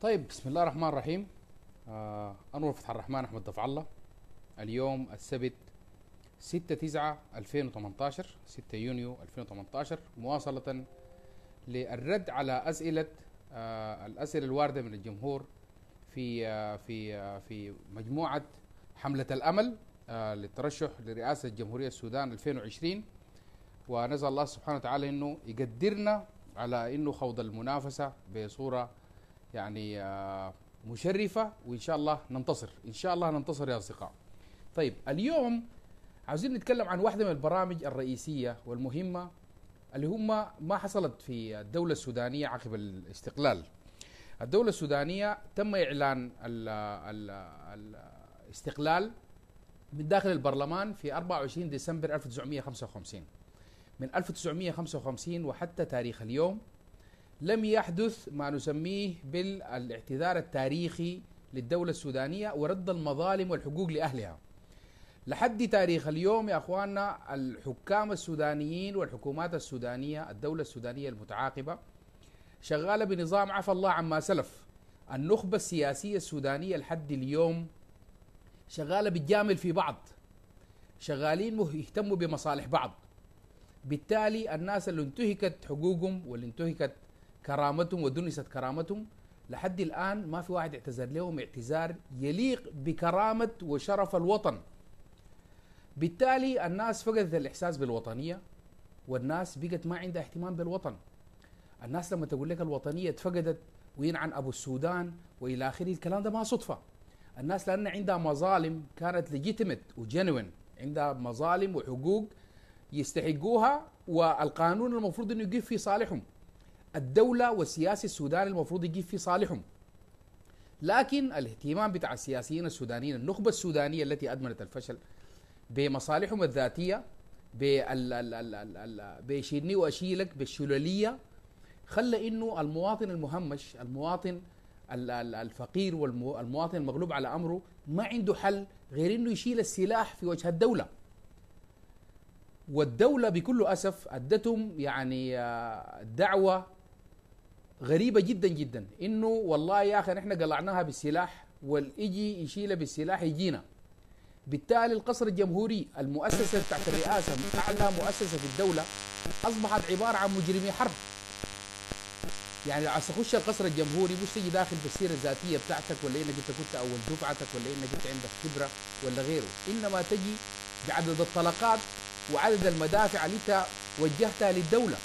طيب بسم الله الرحمن الرحيم. آه أنور فتح الرحمن أحمد دفع الله. اليوم السبت 6 9 2018 6 يونيو 2018 مواصلة للرد على أسئلة آه الأسئلة الواردة من الجمهور في آه في آه في مجموعة حملة الأمل آه للترشح لرئاسة جمهورية السودان 2020 ونسأل الله سبحانه وتعالى أنه يقدرنا على أنه خوض المنافسة بصورة يعني مشرفة وإن شاء الله ننتصر. إن شاء الله ننتصر يا أصدقاء. طيب اليوم عاوزين نتكلم عن واحدة من البرامج الرئيسية والمهمة اللي هم ما حصلت في الدولة السودانية عقب الاستقلال. الدولة السودانية تم إعلان ال ال الاستقلال من داخل البرلمان في 24 ديسمبر 1955 من 1955 وحتى تاريخ اليوم لم يحدث ما نسميه بالاعتذار التاريخي للدولة السودانية ورد المظالم والحقوق لأهلها. لحد تاريخ اليوم يا أخواننا الحكام السودانيين والحكومات السودانية الدولة السودانية المتعاقبة شغالة بنظام عفى الله عما سلف. النخبة السياسية السودانية لحد اليوم شغالة بتجامل في بعض. شغالين يهتموا بمصالح بعض. بالتالي الناس اللي انتهكت حقوقهم واللي انتهكت كرامتهم ودنست كرامتهم لحد الآن ما في واحد اعتذر لهم اعتذار يليق بكرامة وشرف الوطن. بالتالي الناس فقدت الإحساس بالوطنية والناس بقت ما عندها اهتمام بالوطن. الناس لما تقول لك الوطنية اتفقدت وينعن أبو السودان وإلى آخره الكلام ده ما صدفة. الناس لأن عندها مظالم كانت ليجيتيمت وجنوين عندها مظالم وحقوق يستحقوها والقانون المفروض إنه يقف في صالحهم. الدولة والسياسي السوداني المفروض يجيب في صالحهم. لكن الاهتمام بتاع السياسيين السودانيين النخبة السودانية التي أدمنت الفشل بمصالحهم الذاتية بشيلني وأشيلك بالشلولية خلى إنه المواطن المهمش المواطن الفقير والمواطن المغلوب على أمره ما عنده حل غير إنه يشيل السلاح في وجه الدولة. والدولة بكل أسف أدتهم يعني دعوة غريبة جدا جدا. إنه والله يا أخي نحن قلعناها بالسلاح والإجي يشيلها بالسلاح يجينا. بالتالي القصر الجمهوري المؤسسة بتاعت الرئاسة أعلى مؤسسة في الدولة أصبحت عبارة عن مجرمي حرب. يعني عايز تخش القصر الجمهوري مش تجي داخل بالسيره الذاتية بتاعتك ولا إنك أنت كنت أول دفعتك ولا إنك أنت عندك خبرة ولا غيره. إنما تجي بعدد الطلقات وعدد المدافع اللي انت وجهتها للدولة.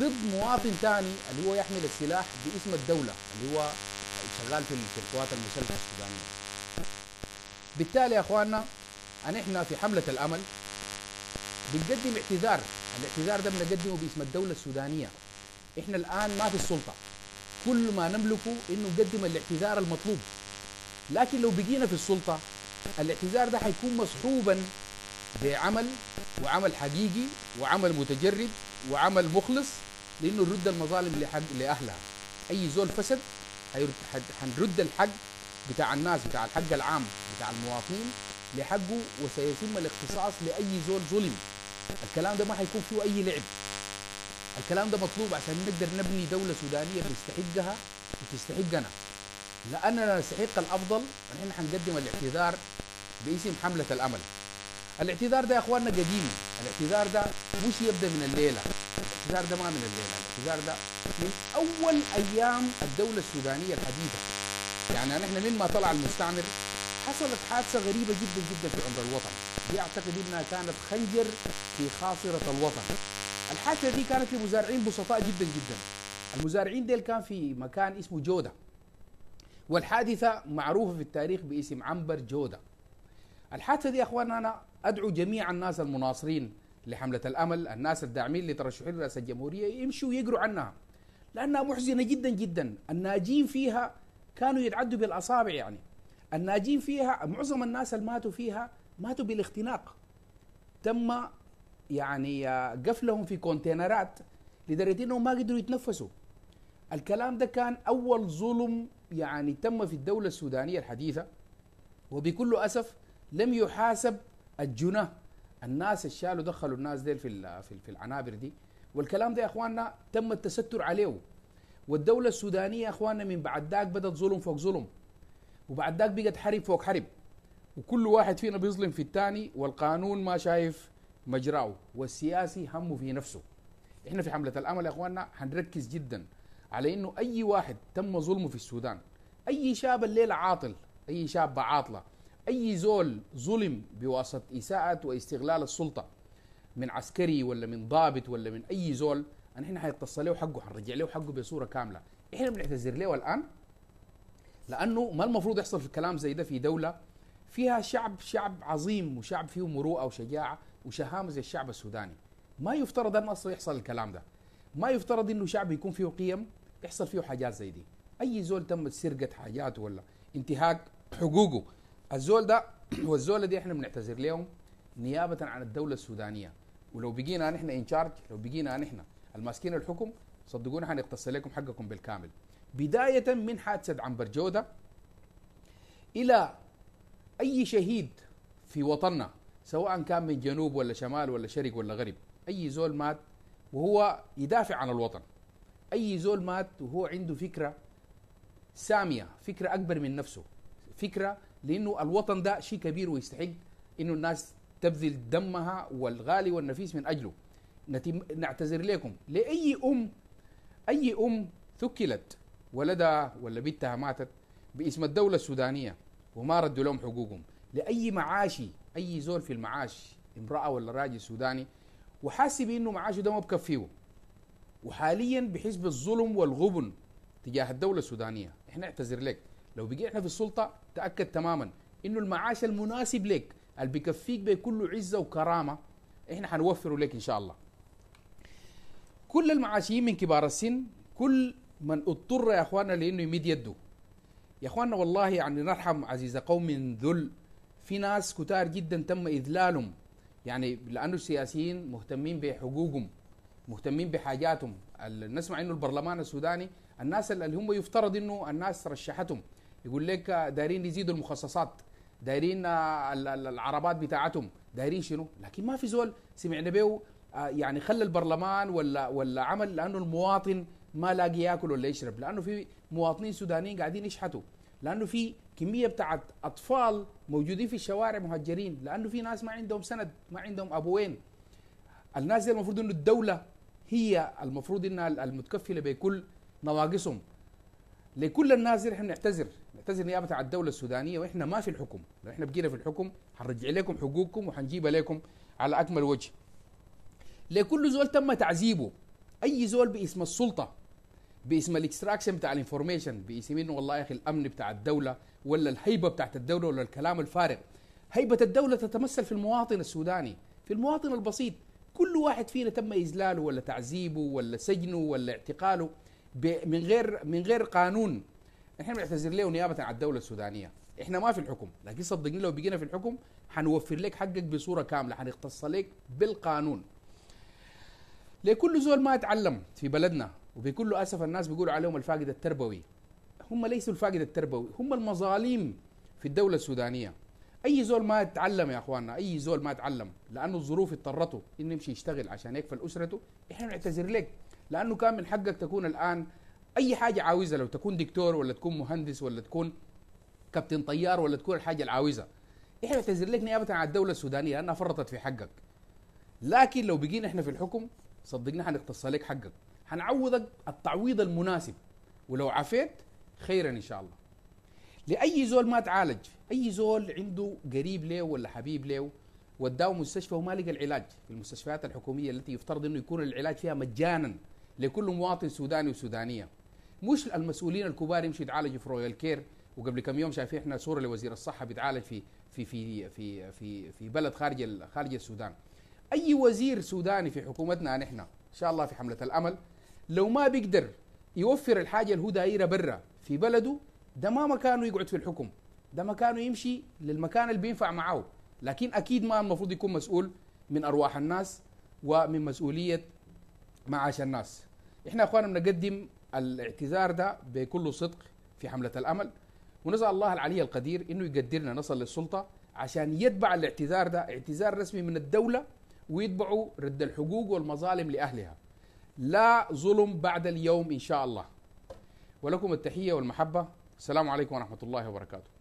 ضد مواطن ثاني اللي هو يحمل السلاح باسم الدولة اللي هو شغال في القوات المسلحة السودانية. بالتالي يا أخواننا ان إحنا في حملة الأمل بنقدم اعتذار، الاعتذار ده بنقدمه باسم الدولة السودانية. إحنا الآن ما في السلطة. كل ما نملكه إنه نقدم الاعتذار المطلوب. لكن لو بقينا في السلطة الاعتذار ده حيكون مصحوبا بعمل وعمل حقيقي وعمل متجرد وعمل مخلص لأنه نرد المظالم لحق لأهلها. أي زول فسد حنرد الحق بتاع الناس بتاع الحق العام بتاع المواطنين لحقه وسيتم الاختصاص لأي زول ظلم. الكلام ده ما حيكون فيه أي لعب. الكلام ده مطلوب عشان نقدر نبني دولة سودانية نستحقها وتستحقنا. لأننا نستحق الأفضل نحن حنقدم الاعتذار باسم حملة الأمل. الاعتذار ده يا اخواننا قديم. الاعتذار ده مش يبدأ من الليلة. الاعتذار ده ما من الليلة. الاعتذار ده من أول أيام الدولة السودانية الحديثة. يعني نحن من ما طلع المستعمر حصلت حادثة غريبة جدا جدا في عمر الوطن. دي أعتقد إنها كانت خنجر في خاصرة الوطن. الحادثة دي كانت لمزارعين بسطاء جدا جدا. المزارعين ديل كان في مكان اسمه جودة. والحادثة معروفة في التاريخ باسم عنبر جودة. الحادثة دي يا أخواننا أنا أدعو جميع الناس المناصرين لحملة الأمل، الناس الداعمين لترشحين رئاسه الجمهورية يمشوا ويقروا عنها لأنها محزنة جدا جدا، الناجين فيها كانوا يتعدوا بالأصابع يعني. الناجين فيها معظم الناس اللي ماتوا فيها ماتوا بالاختناق. تم يعني قفلهم في كونتينرات لدرجة إنهم ما قدروا يتنفسوا. الكلام ده كان أول ظلم يعني تم في الدولة السودانية الحديثة وبكل أسف لم يحاسب الجنة. الناس الشالوا دخلوا الناس ديل في في العنابر دي. والكلام ده يا أخواننا تم التستر عليه. والدولة السودانية يا أخواننا من بعد ذاك بدت ظلم فوق ظلم. وبعد ذاك بقت حرب فوق حرب. وكل واحد فينا بيظلم في الثاني والقانون ما شايف مجراه. والسياسي همه في نفسه. إحنا في حملة الأمل يا أخواننا حنركز جدا على إنه أي واحد تم ظلمه في السودان أي شاب الليلة عاطل أي شاب عاطلة أي زول ظلم بواسطة إساءة واستغلال السلطة من عسكري ولا من ضابط ولا من أي زول ان إحنا حيتصل له حقه حنرجع له حقه بصورة كاملة. إحنا بنعتذر له الآن لأنه ما المفروض يحصل في كلام زي ده في دولة فيها شعب شعب عظيم وشعب فيه مروءة وشجاعة وشهامة زي الشعب السوداني. ما يفترض أن أصلا يحصل الكلام ده. ما يفترض إنه شعب يكون فيه قيم يحصل فيه حاجات زي دي. أي زول تم سرقة حاجات ولا انتهاك حقوقه الزول ده والزول دي إحنا بنعتذر لهم نيابه عن الدولة السودانية. ولو بقينا نحن ان شارج لو بقينا نحن الماسكين الحكم صدقونا حنقتص لكم حقكم بالكامل. بدايه من حادثة عنبر جودة إلى أي شهيد في وطننا سواء كان من جنوب ولا شمال ولا شرق ولا غرب. أي زول مات وهو يدافع عن الوطن. أي زول مات وهو عنده فكرة سامية فكرة أكبر من نفسه. فكرة لأنه الوطن ده شيء كبير ويستحق إنه الناس تبذل دمها والغالي والنفيس من أجله. نعتذر لكم. لأي ام أي أم ثكلت ولدها ولا بنتها ماتت باسم الدولة السودانية وما ردوا لهم حقوقهم. لأي معاشي أي زول في المعاش امرأة ولا راجل سوداني وحاسب إنه معاشه ده ما بكفيه. وحاليا بحسب الظلم والغبن تجاه الدولة السودانية. إحنا نعتذر لك. لو بقي إحنا في السلطة تأكد تماما إنه المعاش المناسب لك اللي بكفيك بكل عزة وكرامة إحنا حنوفره لك إن شاء الله. كل المعاشيين من كبار السن كل من اضطر يا أخواننا لإنه يمد يده. يا أخواننا والله يعني نرحم عزيز قوم من ذل. في ناس كتار جدا تم إذلالهم. يعني لأنه السياسيين مهتمين بحقوقهم مهتمين بحاجاتهم. نسمع إنه البرلمان السوداني الناس اللي هم يفترض إنه الناس رشحتهم. يقول لك دايرين يزيدوا المخصصات دايرين العربات بتاعتهم. دايرين شنو؟ لكن ما في زول سمعنا به يعني خلى البرلمان ولا ولا عمل لأنه المواطن ما لاقي ياكل ولا يشرب. لأنه في مواطنين سودانيين قاعدين يشحتوا. لأنه في كمية بتاعت أطفال موجودين في الشوارع مهجرين. لأنه في ناس ما عندهم سند ما عندهم ابوين الناس دي المفروض إنه الدولة هي المفروض إنها المتكفلة بكل نواقصهم. لكل الناس دي إحنا نعتذر. نعتذر نيابة عن الدولة السودانية وإحنا ما في الحكم. لو إحنا بقينا في الحكم حنرجع لكم حقوقكم وحنجيبها لكم على أكمل وجه. لكل زول تم تعذيبه. أي زول باسم السلطة باسم ال extraction بتاع ال information باسم إنه والله يا أخي الأمن بتاع الدولة ولا الهيبة بتاعت الدولة ولا الكلام الفارغ. هيبة الدولة تتمثل في المواطن السوداني في المواطن البسيط. كل واحد فينا تم إذلاله ولا تعذيبه ولا سجنه ولا اعتقاله من غير من غير قانون. إحنا بنعتذر له نيابه عن الدولة السودانية. إحنا ما في الحكم لكن صدقني لو بقينا في الحكم حنوفر لك حقك بصورة كاملة حنختص لك بالقانون. لكل زول ما يتعلم في بلدنا وبكل أسف الناس بيقولوا عليهم الفاقد التربوي. هم ليسوا الفاقد التربوي هم المظالم في الدولة السودانية. أي زول ما يتعلم يا إخواننا أي زول ما يتعلم لأنه الظروف اضطرته إنه يمشي يشتغل عشان يكفل أسرته إحنا بنعتذر لك. لأنه كان من حقك تكون الآن أي حاجة عاوزها لو تكون دكتور ولا تكون مهندس ولا تكون كابتن طيار ولا تكون الحاجة العاوزه إحنا بنعتذر لك نيابة عن الدولة السودانية لانها فرطت في حقك. لكن لو بقينا إحنا في الحكم صدقني حنقتص لك حقك. حنعوضك التعويض المناسب. ولو عفيت خيرا إن شاء الله. لأي زول ما تعالج أي زول عنده قريب له ولا حبيب له وداه مستشفى وما لقى العلاج. في المستشفيات الحكومية التي يفترض إنه يكون العلاج فيها مجانا لكل مواطن سوداني وسودانية. مش المسؤولين الكبار يمشوا يتعالجوا في رويال كير. وقبل كم يوم شايفين إحنا صوره لوزير الصحة بيتعالج في في في في في في بلد خارج خارج السودان. أي وزير سوداني في حكومتنا نحن إن شاء الله في حملة الأمل لو ما بيقدر يوفر الحاجة اللي هو دايره برا في بلده ده ما مكانه يقعد في الحكم. ده مكانه يمشي للمكان اللي بينفع معاه لكن أكيد ما المفروض يكون مسؤول من أرواح الناس ومن مسؤولية معاش الناس. إحنا اخوانا بنقدم الاعتذار ده بكل صدق في حملة الأمل. ونسأل الله العلي القدير إنه يقدرنا نصل للسلطة عشان يتبع الاعتذار ده اعتذار رسمي من الدولة ويتبعوا رد الحقوق والمظالم لأهلها. لا ظلم بعد اليوم إن شاء الله. ولكم التحية والمحبة. السلام عليكم ورحمة الله وبركاته.